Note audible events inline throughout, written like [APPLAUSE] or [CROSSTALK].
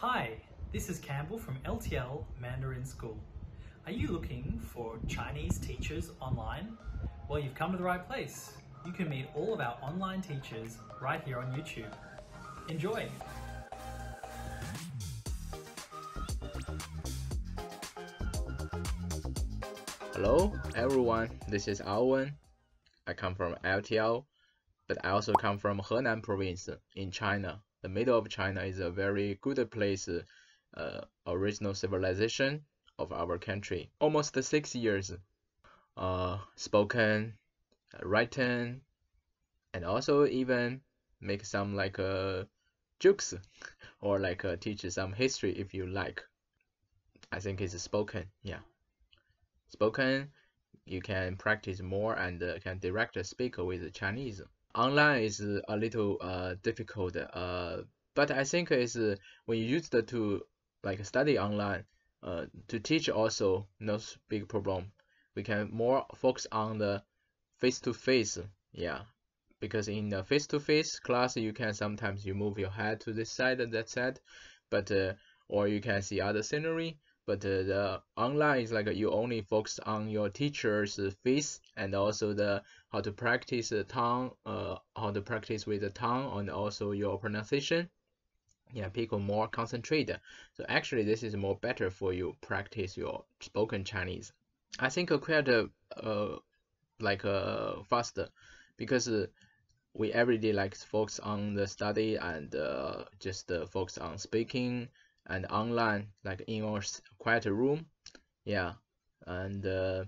Hi, this is Campbell from LTL Mandarin School. Are you looking for Chinese teachers online? Well, you've come to the right place. You can meet all of our online teachers right here on YouTube. Enjoy! Hello, everyone. This is Alwin. I come from LTL, but I also come from Henan province in China. The middle of China is a very good place, uh, original civilization of our country. Almost six years, uh, spoken, written, and also even make some like uh, jokes [LAUGHS] or like uh, teach some history if you like. I think it's spoken, yeah spoken, you can practice more and uh, can direct speak with Chinese. Online is a little uh, difficult, uh, but I think it's uh, when you use the to like study online, uh, to teach also no big problem. We can more focus on the face to face, yeah, because in the face to face class you can sometimes you move your head to this side and that side, but uh, or you can see other scenery but uh, the online is like you only focus on your teacher's face and also the how to practice the tongue uh how to practice with the tongue and also your pronunciation. Yeah people more concentrate. So actually this is more better for you practice your spoken chinese. I think quite uh, uh like uh faster because uh, we every day like focus on the study and uh, just uh, focus on speaking and online like in your quiet room. Yeah and uh,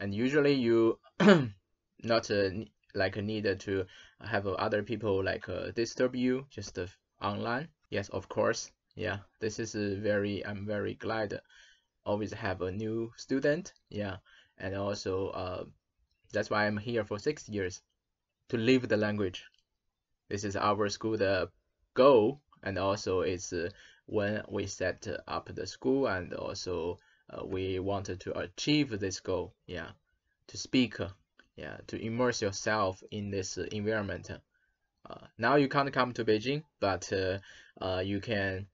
and usually you [CLEARS THROAT] not uh, like needed to have other people like uh, disturb you just uh, online. Yes of course. Yeah this is very i'm very glad always have a new student. Yeah and also uh, that's why i'm here for six years to live the language. This is our school the goal and also it's uh, when we set up the school and also uh, we wanted to achieve this goal yeah to speak yeah to immerse yourself in this environment. Uh, now you can't come to beijing but uh, uh, you can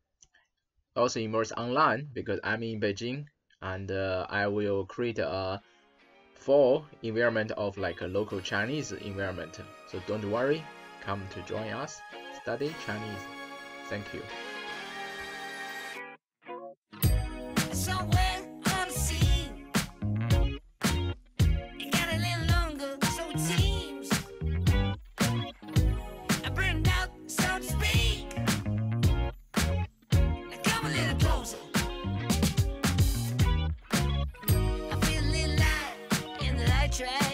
also immerse online because i'm in beijing and uh, i will create a full environment of like a local chinese environment. So don't worry come to join us study chinese. Thank you track.